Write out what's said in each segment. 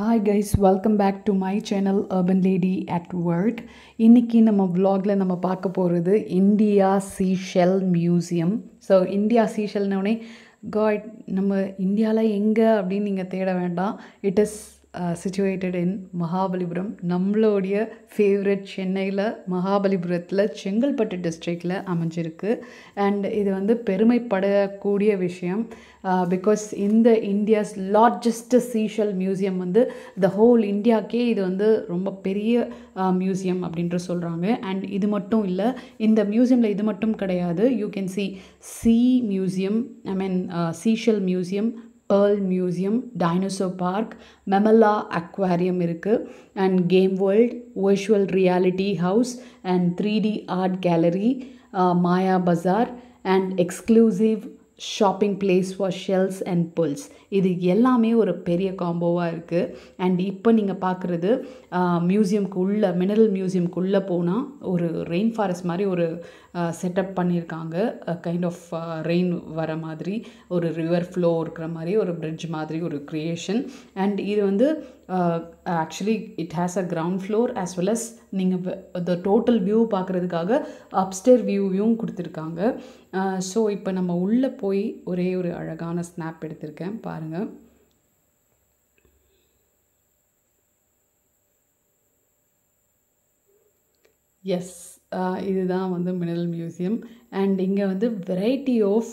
Hi guys welcome back to my channel urban lady at work இன்றைக்கி நம்ம வ்ளாகில் நம்ம பார்க்க போகிறது India seashell museum so India சீஷெல்னோடனே காட் நம்ம இந்தியாவில் எங்கே? அப்படின்னு நீங்கள் தேட வேண்டாம். It is situated in Mahabalipuram நம்மளுடைய ஃபேவரட் சென்னையில் மகாபலிபுரத்தில் செங்கல்பட்டு டிஸ்ட்ரிக்டில் அமைஞ்சிருக்கு. அண்ட் இது வந்து பெருமைப்படக்கூடிய விஷயம். பிகாஸ் இந்த இந்தியாஸ் லார்ஜஸ்ட் சீஷல் மியூசியம் வந்து த ஹோல் இந்தியாக்கே இது வந்து ரொம்ப பெரிய uh, மியூசியம் அப்படின்ட்டு சொல்கிறாங்க அண்ட் இது மட்டும் இல்லை இந்த மியூசியமில் இது மட்டும் கிடையாது. You can see see museum I mean seashell museum pearl museum dinosaur park மெமல்லா aquarium இருக்குது and game world virtual reality house and three D art gallery Maya Bazaar and exclusive shopping place for shells and pearls இது எல்லாமே ஒரு பெரிய காம்போவாக இருக்குது and இப்போ நீங்கள் பார்க்குறது மியூசியம்க்கு uh, உள்ளே மினரல் மியூசியம்க்குள்ளே போனால் ஒரு ரெயின் ஃபாரஸ்ட் மாதிரி ஒரு செட்டப் பண்ணியிருக்காங்க கைண்ட் ஆஃப் ரெயின் வர மாதிரி ஒரு ரிவர் ஃப்ளோ இருக்கிற மாதிரி ஒரு பிரிட்ஜ் மாதிரி ஒரு க்ரியேஷன் அண்ட் இது வந்து actually it has a ground floor as well as நீங்கள் த டோட்டல் வியூ பார்க்குறதுக்காக அப்ஸ்டேர் வியூவையும் கொடுத்துருக்காங்க. ஸோ இப்போ நம்ம உள்ளே போய் ஒரே ஒரு அழகான ஸ்னாப் எடுத்திருக்கேன். பாருங்கள் எஸ் இதுதான் வந்து மினரல் மியூசியம் அண்ட் இங்கே வந்து variety of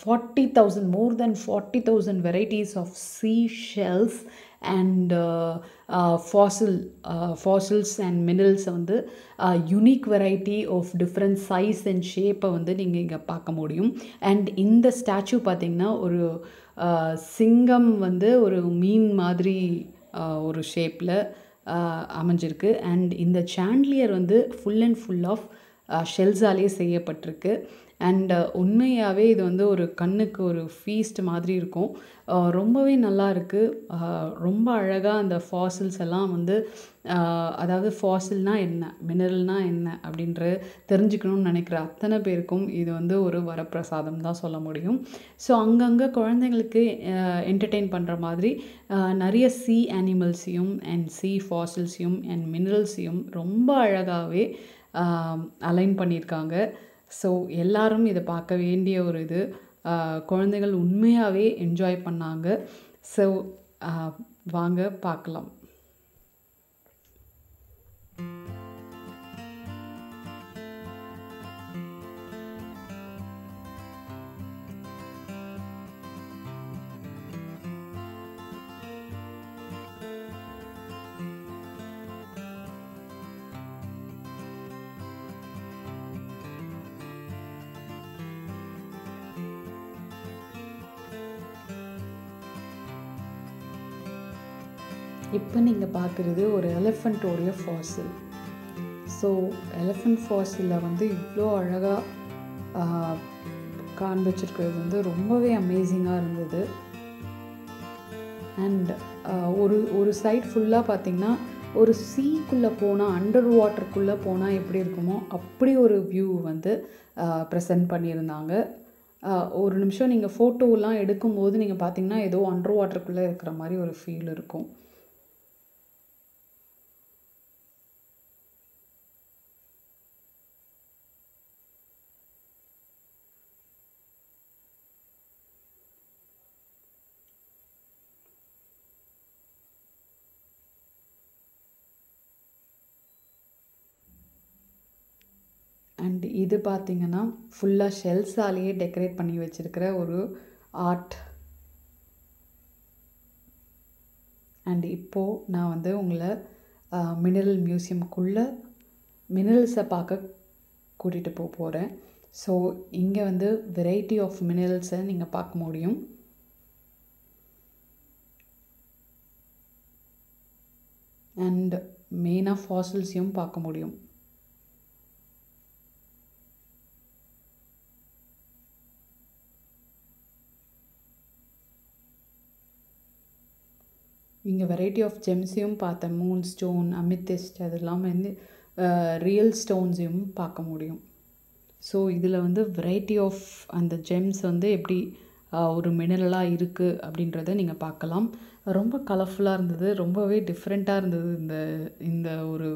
forty thousand more than forty thousand varieties of sea shells and fossil fossils and மினரல்ஸை வந்து unique variety of different size and ஷேப்பை வந்து நீங்கள் இங்கே பார்க்க முடியும். அண்ட் இந்த ஸ்டாச்சு பார்த்திங்கன்னா ஒரு சிங்கம் வந்து ஒரு மீன் மாதிரி ஒரு ஷேப்பில் அமைஞ்சிருக்கு. அண்ட் இந்த சாண்ட்லியர் வந்து ஃபுல் அண்ட் ஃபுல் ஆஃப் ஷெல்ஸாலே செய்யப்பட்டிருக்கு. அண்ட் uh, உண்மையாகவே இது வந்து ஒரு கண்ணுக்கு ஒரு ஃபீஸ்ட் மாதிரி இருக்கும். ரொம்பவே நல்லா இருக்குது ரொம்ப அழகாக அந்த ஃபாசில்ஸ் எல்லாம் வந்து அதாவது ஃபாசில்னால் என்ன? மினரல்னால் என்ன? அப்படின்ற தெரிஞ்சுக்கணும்னு நினைக்கிற அத்தனை பேருக்கும் இது வந்து ஒரு வரப்பிரசாதம் தான் சொல்ல முடியும். ஸோ அங்கங்கே குழந்தைங்களுக்கு என்டர்டெயின் பண்ணுற மாதிரி நிறைய சி அனிமல்ஸையும் அண்ட் சி ஃபாசில்ஸையும் அண்ட் மினரல்ஸையும் ரொம்ப அழகாகவே அலைன் பண்ணியிருக்காங்க. ஸோ எல்லாரும் இதை பார்க்க வேண்டிய ஒரு இது. குழந்தைகள் உண்மையாகவே என்ஜாய் பண்ணாங்க. ஸோ வாங்க பார்க்கலாம். இப்போ நீங்கள் பார்க்குறது ஒரு எலிஃபண்ட்டோடைய ஃபாசில் ஸோ எலிஃபண்ட் ஃபாசிலில் வந்து இவ்வளோ அழகாக காண்பிச்சிருக்கிறது வந்து ரொம்பவே அமேசிங்காக இருந்தது. அண்ட் ஒரு ஒரு சைட் ஃபுல்லாக பார்த்திங்கன்னா ஒரு சீக்குள்ளே போனால் அண்டர் வாட்டருக்குள்ளே போனால் எப்படி இருக்குமோ அப்படி ஒரு வியூ வந்து ப்ரெசென்ட் பண்ணியிருந்தாங்க. ஒரு நிமிஷம் நீங்கள் ஃபோட்டோலாம் எடுக்கும்போது நீங்கள் பார்த்தீங்கன்னா ஏதோ அண்டர் வாட்டருக்குள்ளே இருக்கிற மாதிரி ஒரு ஃபீல் இருக்கும் அண்ட் இது பார்த்திங்கன்னா ஃபுல்லாக ஷெல்ஸாலேயே டெக்கரேட் பண்ணி வச்சுருக்கிற ஒரு ஆர்ட் அண்ட் இப்போது நான் வந்து உங்களை மினரல் மியூசியம்குள்ளே மினரல்ஸை பார்க்க கூட்டிகிட்டு போக போகிறேன் ஸோ இங்கே வந்து வெரைட்டி ஆஃப் மினரல்ஸை நீங்கள் பார்க்க முடியும். அண்ட் மெயினாக ஃபாசில்ஸையும் பார்க்க முடியும். இங்கே வெரைட்டி ஆஃப் ஜெம்ஸையும் பார்த்தேன் மூன் ஸ்டோன் அமித்திஸ்ட் இல்லாமல் வந்து ரியல் ஸ்டோன்ஸையும் பார்க்க முடியும். ஸோ இதில் வந்து வெரைட்டி ஆஃப் அந்த ஜெம்ஸ் வந்து எப்படி ஒரு மினரலாக இருக்குது அப்படின்றத நீங்கள் பார்க்கலாம். ரொம்ப கலர்ஃபுல்லாக இருந்தது ரொம்பவே டிஃப்ரெண்ட்டாக இருந்தது இந்த இந்த ஒரு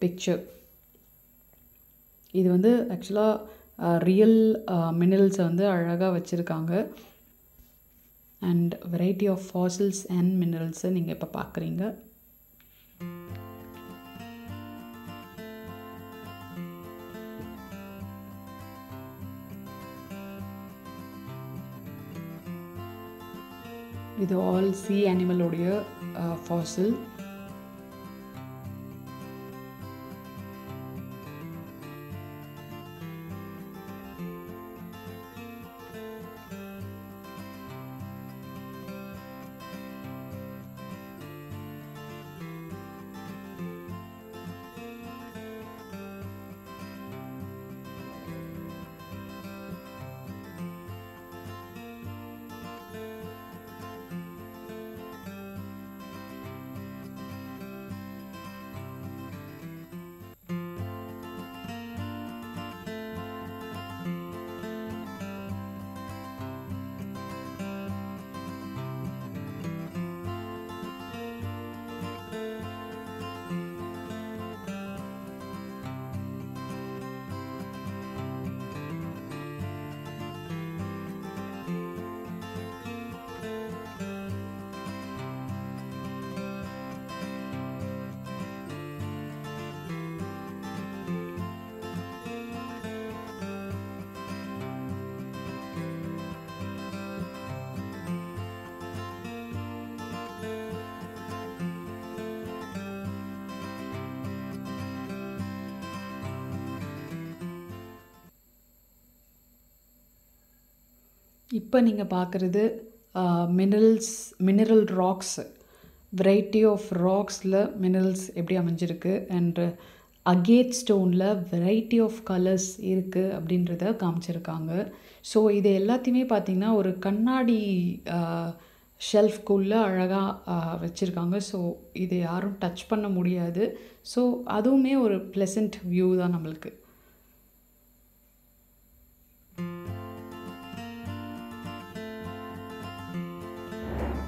பிக்சர் இது வந்து ஆக்சுவலாக ரியல் மினரல்ஸை வந்து அழகாக வச்சுருக்காங்க. And variety of fossils and மினரல்ஸை நீங்கள் இப்போ பார்க்குறீங்க இது ஆல் சி அனிமலோடைய ஃபாசில் இப்போ நீங்கள் பார்க்குறது minerals mineral rocks variety of ராக்ஸில் minerals எப்படி அமைஞ்சிருக்கு அண்ட் அகேட் ஸ்டோனில் வெரைட்டி ஆஃப் கலர்ஸ் இருக்குது அப்படின்றத காமிச்சிருக்காங்க. ஸோ இது எல்லாத்தையுமே பார்த்திங்கன்னா ஒரு கண்ணாடி ஷெல்ஃப்குள்ளே அழகாக வச்சுருக்காங்க. ஸோ இதை யாரும் டச் பண்ண முடியாது. ஸோ அதுவுமே ஒரு ப்ளசண்ட் வியூ தான் நம்மளுக்கு.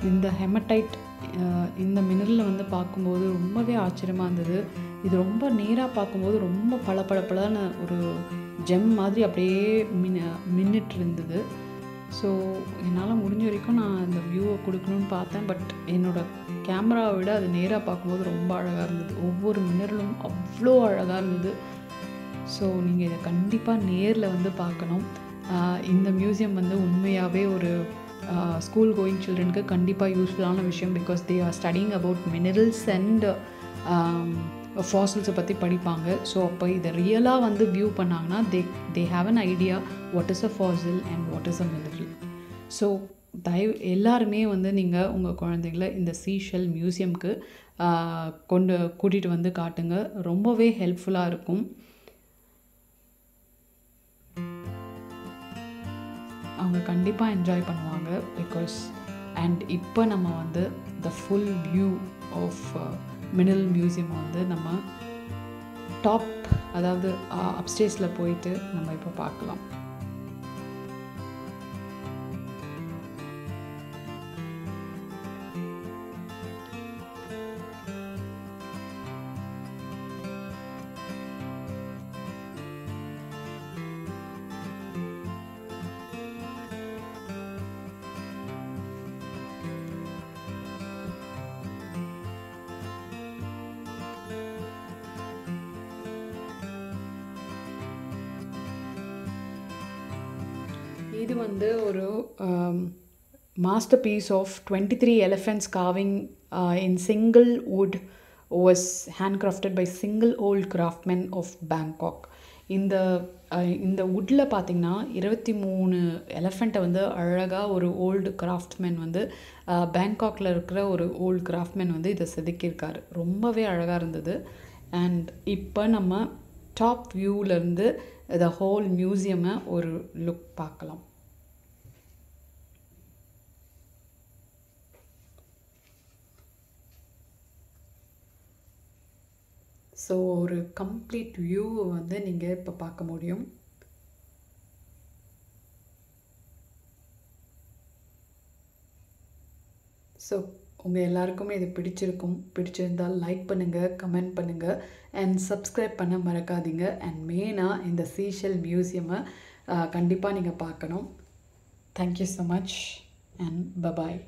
இந்த ஹெமடைட் இந்த மினரலில் வந்து பார்க்கும்போது ரொம்பவே ஆச்சரியமாக இருந்தது. இது ரொம்ப நேராக பார்க்கும்போது ரொம்ப பளபளப்பளான ஒரு ஜெம் மாதிரி அப்படியே மின்ன மின்னுட்டு இருந்தது. ஸோ என்னால் முடிஞ்ச வரைக்கும் நான் அந்த வியூவை கொடுக்கணும்னு பார்த்தேன். பட் என்னோடய கேமராவை விட அது நேராக பார்க்கும்போது ரொம்ப அழகாக இருந்தது. ஒவ்வொரு மினரலும் அவ்வளோ அழகாக இருந்தது. ஸோ நீங்கள் இதை கண்டிப்பாக நேரில் வந்து பார்க்கணும். இந்த மியூசியம் வந்து உண்மையாகவே ஒரு ஸ்கூல் கோயிங் சில்ட்ரனுக்கு கண்டிப்பாக யூஸ்ஃபுல்லான விஷயம் because they are studying about minerals and ஃபாசில்ஸை பற்றி படிப்பாங்க. ஸோ அப்போ இதை ரியலாக வந்து வியூ பண்ணாங்கன்னா they they have an idea what is a fossil and what is a mineral so தயவு எல்லாருமே வந்து நீங்கள் உங்கள் குழந்தைங்கள இந்த சீஷெல் மியூசியம்க்கு uh, கொண்டு கூட்டிகிட்டு வந்து காட்டுங்க. ரொம்பவே ஹெல்ப்ஃபுல்லாக இருக்கும். அவங்க கண்டிப்பாக என்ஜாய் பண்ணுவாங்க பிகாஸ் அண்ட் இப்போ நம்ம வந்து the full view of mineral museum வந்து நம்ம டாப் அதாவது uh, அப்ஸ்டேஸில் போயிட்டு நம்ம இப்போ பார்க்கலாம். இது வந்து ஒரு masterpiece of twenty three elephants carving in single wood was hand crafted by single old craftsmen of Bangkok இந்த இந்த வுட்டில் பார்த்திங்கன்னா இருபத்தி மூணு எலஃபெண்ட்டை வந்து அழகாக ஒரு ஓல்டு கிராஃப்ட்மேன் வந்து பேங்காக்கில் இருக்கிற ஒரு ஓல்டு கிராஃப்ட்மேன் வந்து இதை செதுக்கியிருக்காரு. ரொம்பவே அழகாக இருந்தது. அண்ட் இப்போ நம்ம டாப் வியூவிலேருந்து த ஹோல் மியூசியமை ஒரு லுக் பார்க்கலாம். ஸோ ஒரு கம்ப்ளீட் வியூவை வந்து நீங்கள் இப்போ பார்க்க முடியும். ஸோ உங்கள் எல்லாருக்குமே இது பிடிச்சிருக்கும். பிடிச்சிருந்தால் லைக் பண்ணுங்கள் கமெண்ட் பண்ணுங்கள் அண்ட் சப்ஸ்கிரைப் பண்ண மறக்காதீங்க. அண்ட் மெயினாக இந்த சீஷல் மியூசியமை கண்டிப்பாக நீங்கள் பார்க்கணும். Thank you so much and bye bye